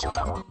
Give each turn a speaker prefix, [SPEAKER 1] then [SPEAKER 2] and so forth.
[SPEAKER 1] 起小霸王。